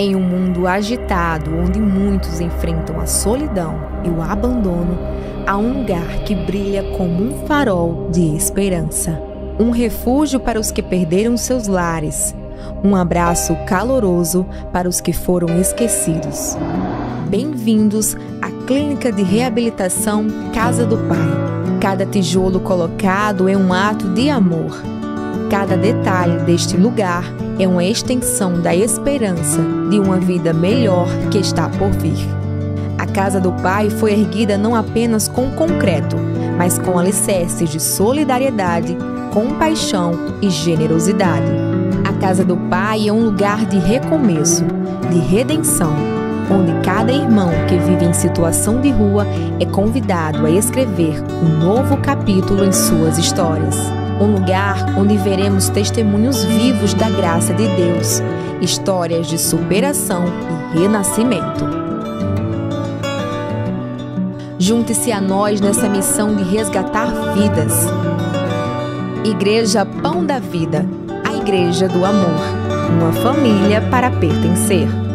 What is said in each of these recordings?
Em um mundo agitado, onde muitos enfrentam a solidão e o abandono, há um lugar que brilha como um farol de esperança. Um refúgio para os que perderam seus lares. Um abraço caloroso para os que foram esquecidos. Bem-vindos à Clínica de Reabilitação Casa do Pai. Cada tijolo colocado é um ato de amor. Cada detalhe deste lugar é uma extensão da esperança de uma vida melhor que está por vir. A casa do Pai foi erguida não apenas com concreto, mas com alicerces de solidariedade, compaixão e generosidade. A casa do Pai é um lugar de recomeço, de redenção, onde cada irmão que vive em situação de rua é convidado a escrever um novo capítulo em suas histórias um lugar onde veremos testemunhos vivos da graça de Deus, histórias de superação e renascimento. Junte-se a nós nessa missão de resgatar vidas. Igreja Pão da Vida, a Igreja do Amor, uma família para pertencer.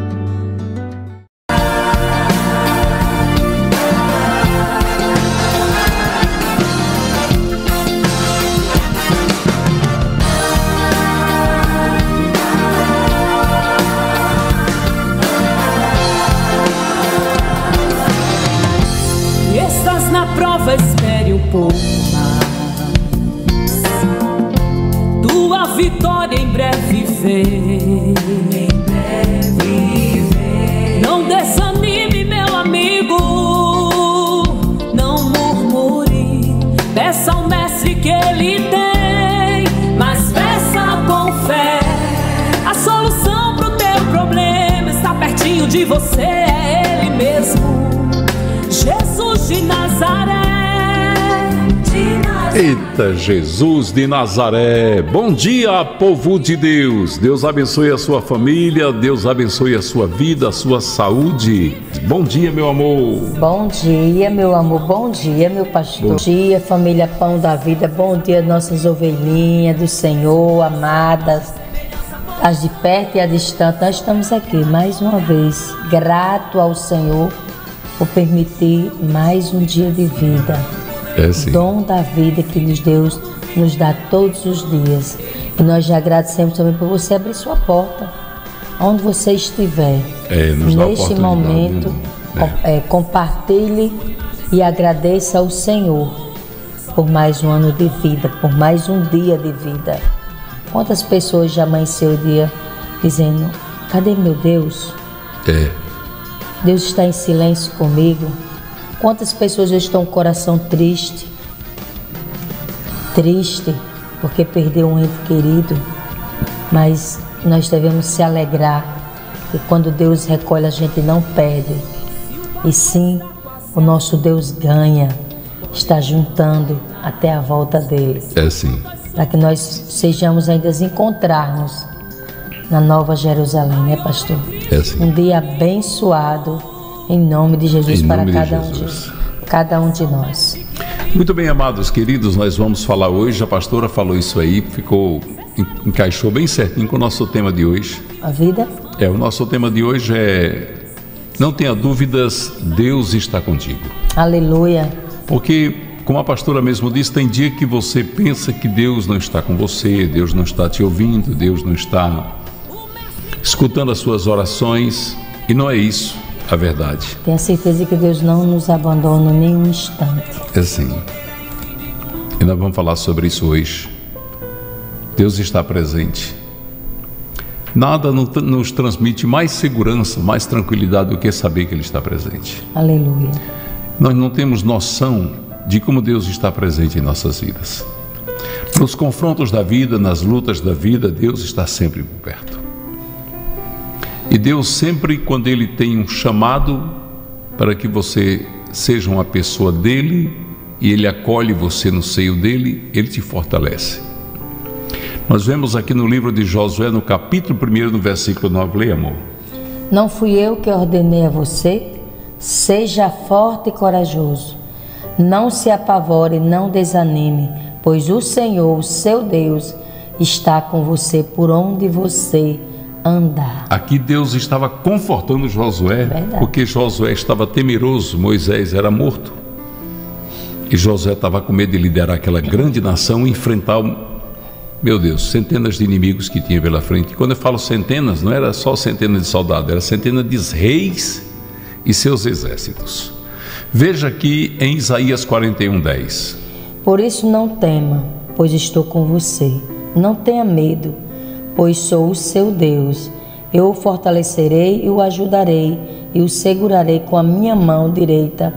Eita Jesus de Nazaré, bom dia, povo de Deus. Deus abençoe a sua família, Deus abençoe a sua vida, a sua saúde. Bom dia, meu amor. Bom dia, meu amor. Bom dia, meu pastor. Bom dia, família Pão da Vida. Bom dia, nossas ovelhinhas do Senhor, amadas, as de perto e as distantes. Nós estamos aqui mais uma vez, grato ao Senhor por permitir mais um dia de vida é, sim. dom da vida que nos Deus nos dá todos os dias. E nós já agradecemos também por você abrir sua porta, onde você estiver. É, Neste momento, é. É, compartilhe e agradeça ao Senhor por mais um ano de vida, por mais um dia de vida. Quantas pessoas já amanheceu o dia dizendo: Cadê meu Deus? É. Deus está em silêncio comigo. Quantas pessoas já estão com o coração triste? Triste porque perdeu um ente querido, mas nós devemos se alegrar que quando Deus recolhe a gente não perde, e sim o nosso Deus ganha, está juntando até a volta dele. É sim. Para que nós sejamos ainda encontrarmos na Nova Jerusalém, né, pastor? É sim. Um dia abençoado em nome de Jesus para cada, Jesus. Um de, cada um de nós. Muito bem, amados queridos, nós vamos falar hoje. A pastora falou isso aí, ficou encaixou bem certinho com o nosso tema de hoje. A vida? É, o nosso tema de hoje é Não tenha dúvidas, Deus está contigo. Aleluia. Porque como a pastora mesmo disse, tem dia que você pensa que Deus não está com você, Deus não está te ouvindo, Deus não está escutando as suas orações, e não é isso a verdade. Tenha certeza que Deus não nos abandona em nenhum instante. É sim. E nós vamos falar sobre isso hoje. Deus está presente. Nada nos transmite mais segurança, mais tranquilidade do que saber que Ele está presente. Aleluia. Nós não temos noção de como Deus está presente em nossas vidas. Nos confrontos da vida, nas lutas da vida, Deus está sempre por perto. E Deus sempre, quando Ele tem um chamado para que você seja uma pessoa dele e Ele acolhe você no seio dele, Ele te fortalece. Nós vemos aqui no livro de Josué, no capítulo 1, no versículo 9, leia, amor. Não fui eu que ordenei a você? Seja forte e corajoso. Não se apavore, não desanime, pois o Senhor, seu Deus, está com você por onde você andar. Aqui Deus estava confortando Josué, Verdade. porque Josué estava temeroso, Moisés era morto. E Josué estava com medo de liderar aquela grande nação e enfrentar, meu Deus, centenas de inimigos que tinha pela frente. E quando eu falo centenas, não era só centenas de soldados, era centenas de reis e seus exércitos. Veja aqui em Isaías 41, 10. Por isso não tema, pois estou com você. Não tenha medo, pois sou o seu Deus. Eu o fortalecerei e o ajudarei, e o segurarei com a minha mão direita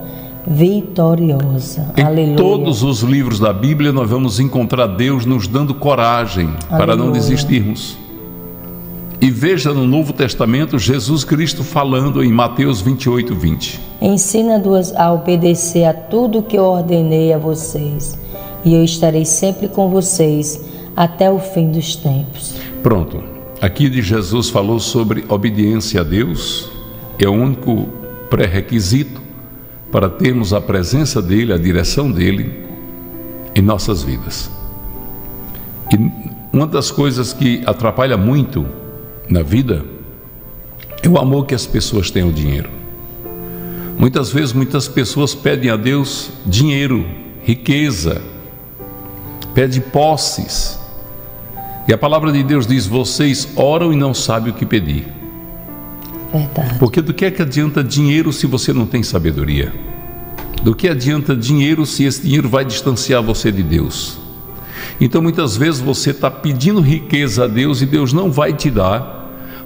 vitoriosa. Em Aleluia. todos os livros da Bíblia nós vamos encontrar Deus nos dando coragem para não Aleluia. desistirmos. E veja no Novo Testamento Jesus Cristo falando em Mateus 28, 20. Ensina-nos a obedecer a tudo que eu ordenei a vocês, e eu estarei sempre com vocês até o fim dos tempos. Pronto. Aqui de Jesus falou sobre obediência a Deus, é o único pré-requisito para termos a presença dele, a direção dele em nossas vidas. E uma das coisas que atrapalha muito na vida é o amor que as pessoas têm ao dinheiro. Muitas vezes, muitas pessoas pedem a Deus dinheiro, riqueza, pede posses. E a palavra de Deus diz: vocês oram e não sabem o que pedir. Verdade. Porque do que é que adianta dinheiro se você não tem sabedoria? Do que adianta dinheiro se esse dinheiro vai distanciar você de Deus? Então muitas vezes você está pedindo riqueza a Deus e Deus não vai te dar,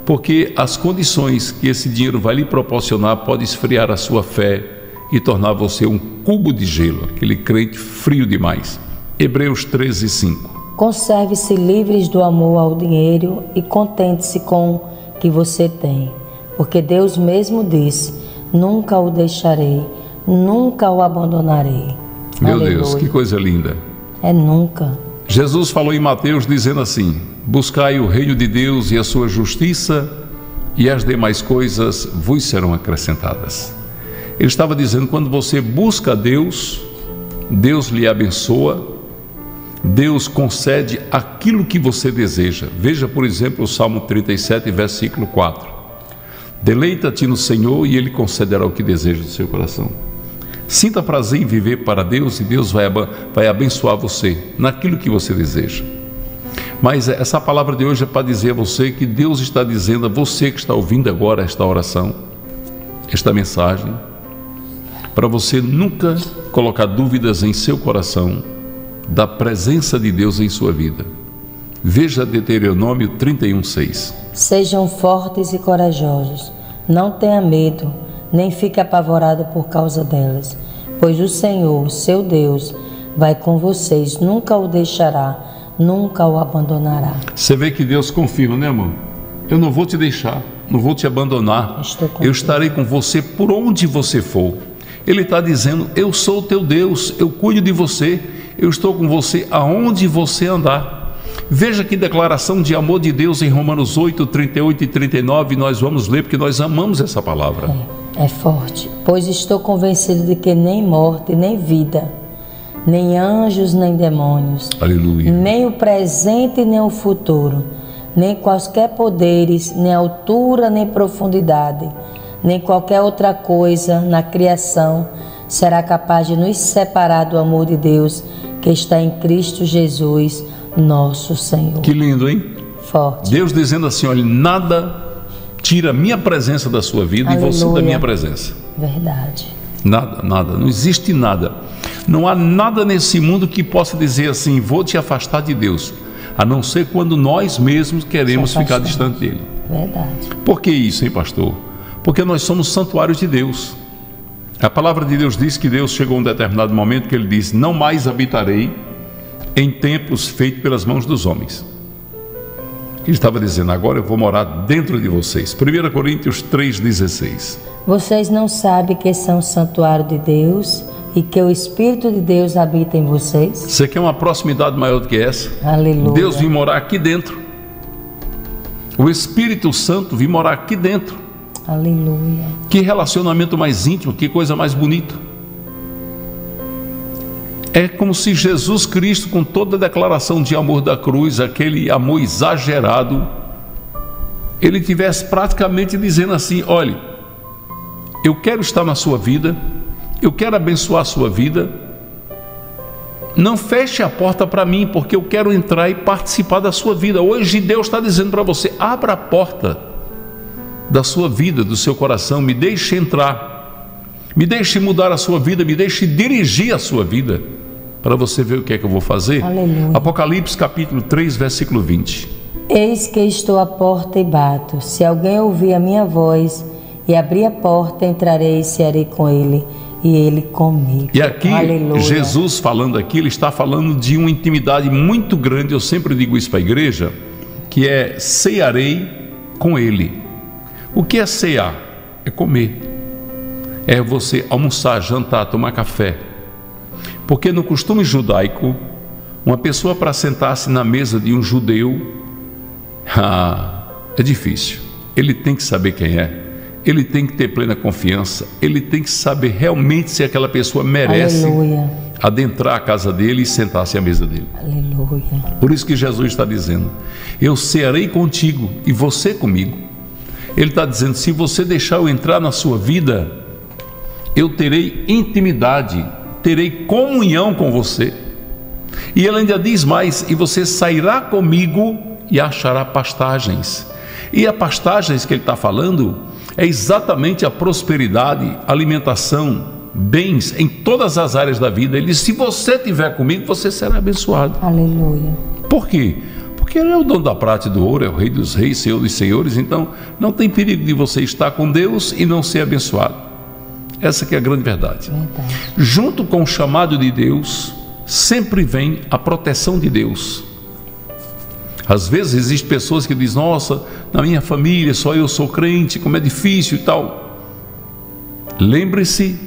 porque as condições que esse dinheiro vai lhe proporcionar pode esfriar a sua fé e tornar você um cubo de gelo, aquele crente frio demais. Hebreus 13, 5. Conserve-se livres do amor ao dinheiro e contente-se com o que você tem, porque Deus mesmo disse: Nunca o deixarei, nunca o abandonarei. Meu Aleluia. Deus, que coisa linda. É nunca. Jesus falou em Mateus dizendo assim: Buscai o reino de Deus e a sua justiça, e as demais coisas vos serão acrescentadas. Ele estava dizendo: quando você busca Deus, Deus lhe abençoa, Deus concede aquilo que você deseja. Veja, por exemplo, o Salmo 37, versículo 4. Deleita-te no Senhor e Ele concederá o que deseja do seu coração. Sinta prazer em viver para Deus e Deus vai, vai abençoar você naquilo que você deseja. Mas essa palavra de hoje é para dizer a você que Deus está dizendo a você que está ouvindo agora esta oração, esta mensagem, para você nunca colocar dúvidas em seu coração da presença de Deus em sua vida. Veja Deuteronômio 31:6. Sejam fortes e corajosos. Não tenha medo, nem fique apavorado por causa delas, pois o Senhor, seu Deus, vai com vocês, nunca o deixará, nunca o abandonará. Você vê que Deus confirma, né, irmão? Eu não vou te deixar, não vou te abandonar. Eu estarei com você por onde você for. Ele está dizendo: Eu sou o teu Deus, eu cuido de você, eu estou com você aonde você andar. Veja que declaração de amor de Deus em Romanos 8, 38 e 39, nós vamos ler porque nós amamos essa palavra. É forte, pois estou convencido de que nem morte, nem vida, nem anjos, nem demônios, Aleluia. nem o presente, nem o futuro, nem quaisquer poderes, nem altura, nem profundidade, nem qualquer outra coisa na criação será capaz de nos separar do amor de Deus que está em Cristo Jesus, nosso Senhor. Que lindo, hein? Forte. Deus dizendo assim: olha, nada tira a minha presença da sua vida e você da Aleluia. minha presença. Verdade. Nada, nada, não existe nada. Não há nada nesse mundo que possa dizer assim: vou te afastar de Deus, a não ser quando nós mesmos queremos ficar distante dele. Verdade. Por que isso, hein, pastor? Porque nós somos santuários de Deus. A palavra de Deus diz que Deus chegou a um determinado momento que ele disse: Não mais habitarei em templos feitos pelas mãos dos homens. Ele estava dizendo: Agora eu vou morar dentro de vocês. 1 Coríntios 3,16. Vocês não sabem que são o santuário de Deus e que o Espírito de Deus habita em vocês? Você quer uma proximidade maior do que essa? Aleluia. Deus vem morar aqui dentro. O Espírito Santo vem morar aqui dentro. Aleluia. Que relacionamento mais íntimo, que coisa mais bonita. É como se Jesus Cristo, com toda a declaração de amor da cruz, aquele amor exagerado, ele tivesse praticamente dizendo assim: olhe, eu quero estar na sua vida, eu quero abençoar a sua vida. Não feche a porta para mim, porque eu quero entrar e participar da sua vida. Hoje Deus está dizendo para você: abra a porta da sua vida, do seu coração, me deixe entrar, me deixe mudar a sua vida, me deixe dirigir a sua vida, para você ver o que é que eu vou fazer. Aleluia. Apocalipse capítulo 3, versículo 20. Eis que estou à porta e bato. Se alguém ouvir a minha voz e abrir a porta, entrarei e cearei com ele e ele comigo. E aqui, Aleluia. Jesus falando aqui, ele está falando de uma intimidade muito grande, eu sempre digo isso para a igreja, que é cearei com ele. O que é cear? É comer. É você almoçar, jantar, tomar café. Porque no costume judaico, uma pessoa para sentar-se na mesa de um judeu, ah, é difícil. Ele tem que saber quem é. Ele tem que ter plena confiança. Ele tem que saber realmente se aquela pessoa merece Aleluia. adentrar a casa dele e sentar-se à mesa dele. Aleluia. Por isso que Jesus está dizendo: Eu cearei contigo e você comigo. Ele está dizendo: se você deixar eu entrar na sua vida, eu terei intimidade, terei comunhão com você. E ele ainda diz mais: e você sairá comigo e achará pastagens. E a pastagens que ele está falando é exatamente a prosperidade, alimentação, bens em todas as áreas da vida. Ele diz: se você estiver comigo, você será abençoado. Aleluia. Por quê? Porque ele é o dono da prata e do ouro, é o rei dos reis, senhor dos senhores, então não tem perigo de você estar com Deus e não ser abençoado. Essa que é a grande verdade. Verdade. Junto com o chamado de Deus, sempre vem a proteção de Deus. Às vezes existem pessoas que dizem, nossa, na minha família só eu sou crente, como é difícil e tal. Lembre-se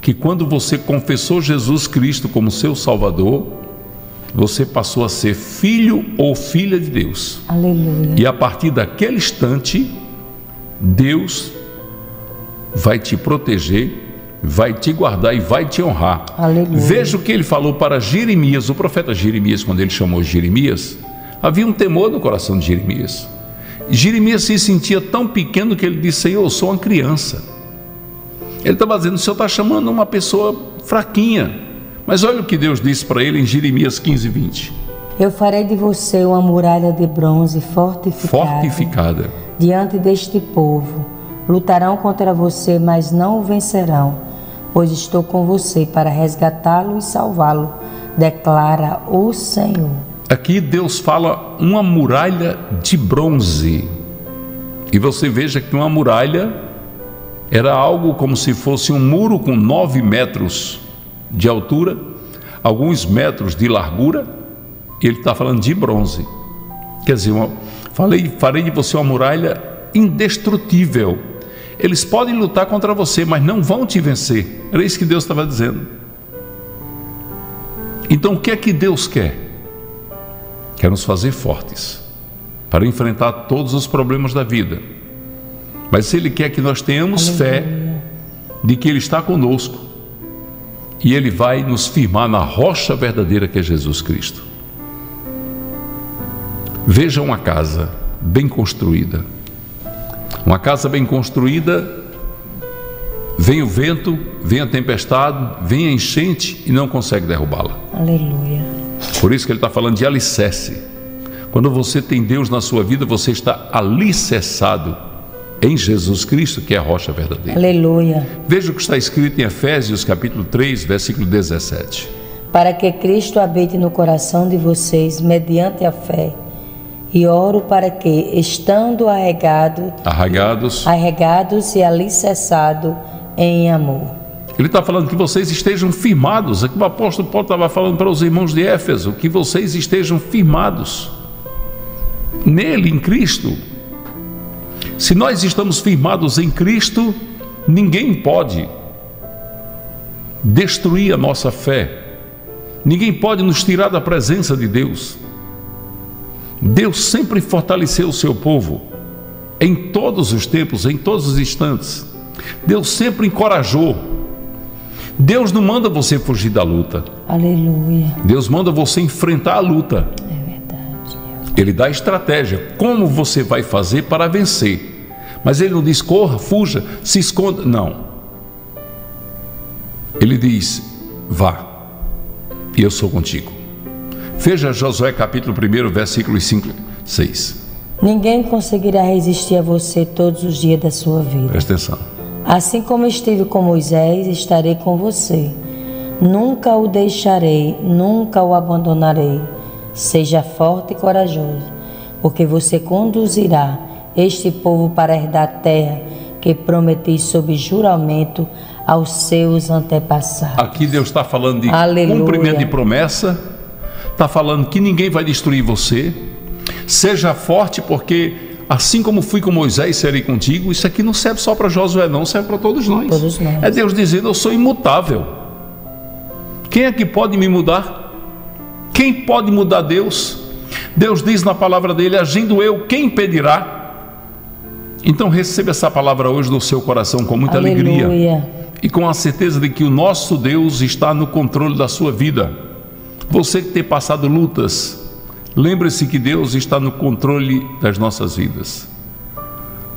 que quando você confessou Jesus Cristo como seu Salvador, você passou a ser filho ou filha de Deus. Aleluia. E a partir daquele instante, Deus vai te proteger, vai te guardar e vai te honrar. Aleluia. Veja o que ele falou para Jeremias, o profeta Jeremias, quando ele chamou Jeremias, havia um temor no coração de Jeremias. Jeremias se sentia tão pequeno que ele disse: Senhor, eu sou uma criança. Ele estava dizendo: o Senhor está chamando uma pessoa fraquinha, mas olha o que Deus disse para ele em Jeremias 15, 20. Eu farei de você uma muralha de bronze fortificada, Fortificada. diante deste povo. Lutarão contra você, mas não o vencerão, pois estou com você para resgatá-lo e salvá-lo, declara o Senhor. Aqui Deus fala uma muralha de bronze. E você veja que uma muralha era algo como se fosse um muro com nove metros de altura, alguns metros de largura, ele está falando de bronze. Quer dizer, uma, falei, farei de você uma muralha indestrutível. Eles podem lutar contra você, mas não vão te vencer. Era isso que Deus estava dizendo. Então, o que é que Deus quer? Quer nos fazer fortes para enfrentar todos os problemas da vida. Mas Ele quer que nós tenhamos fé de que Ele está conosco e Ele vai nos firmar na rocha verdadeira que é Jesus Cristo. Veja uma casa bem construída. Uma casa bem construída, vem o vento, vem a tempestade, vem a enchente e não consegue derrubá-la. Aleluia. Por isso que ele está falando de alicerce. Quando você tem Deus na sua vida, você está alicerçado em Jesus Cristo, que é a rocha verdadeira. Aleluia. Veja o que está escrito em Efésios capítulo 3, versículo 17. Para que Cristo habite no coração de vocês mediante a fé. E oro para que, estando arregado, Arragados. arregados e alicerçado em amor. Ele está falando que vocês estejam firmados. Aqui o apóstolo Paulo estava falando para os irmãos de Éfeso que vocês estejam firmados nele, em Cristo. Se nós estamos firmados em Cristo, ninguém pode destruir a nossa fé, ninguém pode nos tirar da presença de Deus. Deus sempre fortaleceu o seu povo, em todos os tempos, em todos os instantes. Deus sempre encorajou. Deus não manda você fugir da luta. Aleluia. Deus manda você enfrentar a luta. É verdade. Ele dá estratégia, como você vai fazer para vencer. Mas ele não diz corra, fuja, se esconda. Não. Ele diz: vá, e eu sou contigo. Veja Josué capítulo 1, versículos 5, 6. Ninguém conseguirá resistir a você todos os dias da sua vida. Presta atenção. Assim como estive com Moisés, estarei com você. Nunca o deixarei, nunca o abandonarei. Seja forte e corajoso, porque você conduzirá este povo para herdar a terra que prometi sob juramento aos seus antepassados. Aqui Deus está falando de Aleluia. cumprimento de promessa, está falando que ninguém vai destruir você. Seja forte, porque assim como fui com Moisés, serei contigo. Isso aqui não serve só para Josué, não, serve para todos nós. Todos nós. É Deus dizendo: Eu sou imutável. Quem é que pode me mudar? Quem pode mudar Deus? Deus diz na palavra dele: Agindo eu, quem impedirá? Então receba essa palavra hoje no seu coração com muita alegria Aleluia. e com a certeza de que o nosso Deus está no controle da sua vida. Você que tem passado lutas, lembre-se que Deus está no controle das nossas vidas.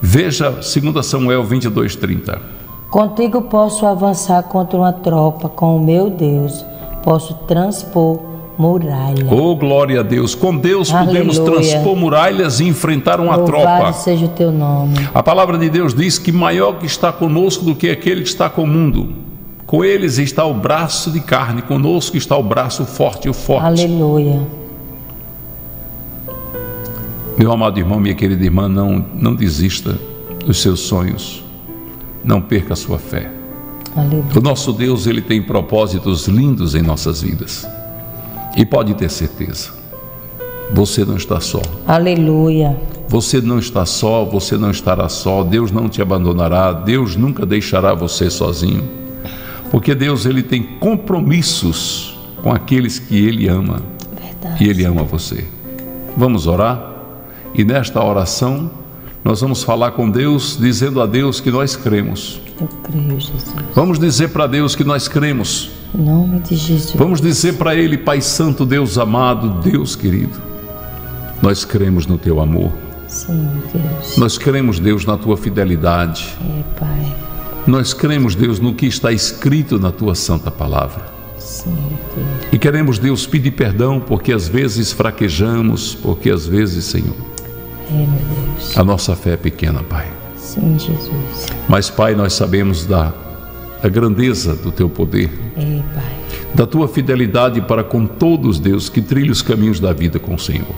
Veja 2 Samuel 22, 30. Contigo posso avançar contra uma tropa, com o meu Deus posso transpor muralha. Oh, glória a Deus! Com Deus podemos Aleluia. transpor muralhas e enfrentar uma Louvado tropa. seja o teu nome. A palavra de Deus diz que maior que está conosco do que aquele que está com o mundo. Com eles está o braço de carne, conosco está o braço forte e o forte. Aleluia. Meu amado irmão, minha querida irmã, não, não desista dos seus sonhos. Não perca a sua fé. Aleluia. O nosso Deus, ele tem propósitos lindos em nossas vidas. E pode ter certeza, você não está só. Aleluia. Você não está só, você não estará só. Deus não te abandonará, Deus nunca deixará você sozinho. Porque Deus ele tem compromissos com aqueles que ele ama Verdade. e ele ama você. Vamos orar? E nesta oração nós vamos falar com Deus, dizendo a Deus que nós cremos. Eu creio, Jesus. Vamos dizer para Deus que nós cremos. Em nome de Jesus. Vamos dizer para Ele, Pai Santo, Deus amado, Deus querido, nós cremos no Teu amor, Sim, Deus. nós cremos, Deus, na Tua fidelidade, É, Pai. Nós cremos, Deus, no que está escrito na Tua santa palavra. Sim. E queremos, Deus, pedir perdão porque às vezes fraquejamos, porque às vezes, Senhor, É, a nossa fé é pequena, Pai. Sim, Jesus. Mas, Pai, nós sabemos da, da grandeza do Teu poder, É, Pai. da Tua fidelidade para com todos, Deus, que trilha os caminhos da vida com o Senhor.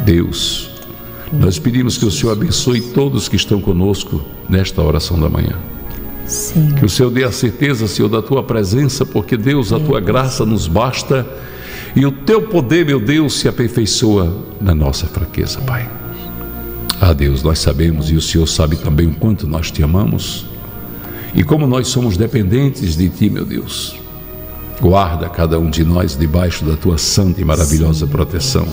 Deus, nós pedimos que o Senhor abençoe todos que estão conosco nesta oração da manhã. Sim. Que o Senhor dê a certeza, Senhor, da tua presença, porque Deus, a tua graça nos basta e o teu poder, meu Deus, se aperfeiçoa na nossa fraqueza, Pai. Ah, Deus, nós sabemos e o Senhor sabe também o quanto nós te amamos e como nós somos dependentes de ti, meu Deus. Guarda cada um de nós debaixo da tua santa e maravilhosa proteção.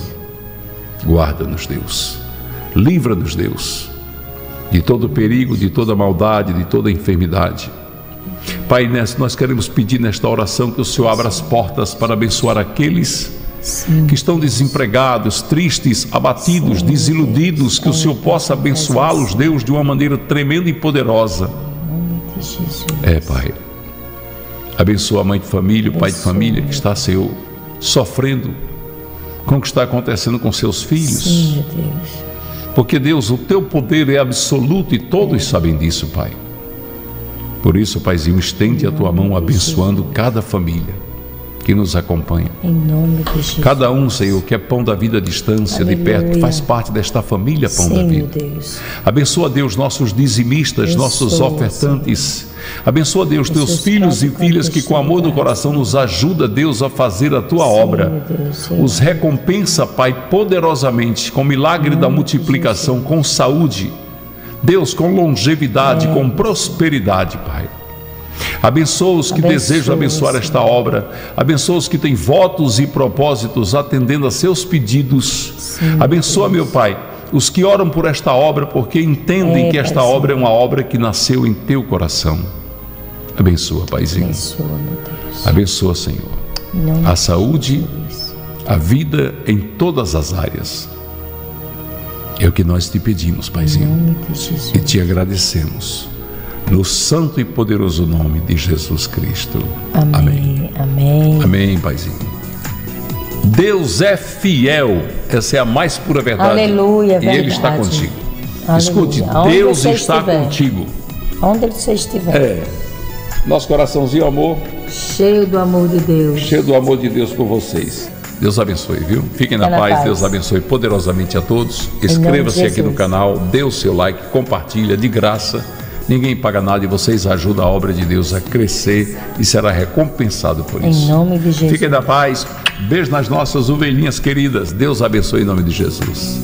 Guarda-nos, Deus. Livra-nos, Deus de todo perigo, de toda maldade, de toda enfermidade. Pai, nós queremos pedir nesta oração que o Senhor abra as portas para abençoar aqueles Sim. que estão desempregados, tristes, abatidos, desiludidos, que o Senhor possa abençoá-los, Deus, de uma maneira tremenda e poderosa. É, Pai. Abençoa a mãe de família, o pai de família que está, Senhor, sofrendo com o que está acontecendo com seus filhos. Sim, Deus. Porque, Deus, o teu poder é absoluto e todos sabem disso, Pai. Por isso, Paizinho, estende a tua mão abençoando cada família que nos acompanha. Em nome de Jesus. Cada um, Senhor, que é pão da vida à distância, de perto, Aleluia. faz parte desta família pão da Sim, meu vida. Deus. Abençoa, Deus, nossos dizimistas, Abençoa, nossos ofertantes. Abençoa, Deus, teus filhos e filhas que, com amor no coração, nos ajuda, Deus, a fazer a tua obra. Meu Deus, Senhor. Os recompensa, Pai, poderosamente, com milagre da multiplicação, com saúde. Deus, com longevidade, É. com prosperidade, Pai. Abençoa os que Abençoa, desejam abençoar Senhor. esta obra. Abençoa os que têm votos e propósitos atendendo a seus pedidos. Abençoa, meu Pai, os que oram por esta obra porque entendem É, que esta Paizinho. obra é uma obra que nasceu em teu coração. Abençoa, Paizinho. Abençoa, Deus. Abençoa, Senhor. Nome A de saúde, a vida em todas as áreas. É o que nós te pedimos, Paizinho. E te agradecemos. No santo e poderoso nome de Jesus Cristo. Amém. Amém. Amém, Paizinho. Deus é fiel. Essa é a mais pura verdade. Aleluia, E Ele está contigo. Aleluia. Escute, Onde Deus está estiver. contigo. Onde você estiver. É. Nosso coraçãozinho, amor. Cheio do amor de Deus. Cheio do amor de Deus por vocês. Deus abençoe, viu? Fiquem na, paz, paz, Deus abençoe poderosamente a todos. Inscreva-se aqui no canal, dê o seu like, compartilha de graça. Ninguém paga nada e vocês ajudam a obra de Deus a crescer e será recompensado por isso. Em nome de Jesus. Fiquem na paz. Beijo nas nossas ovelhinhas queridas. Deus abençoe em nome de Jesus.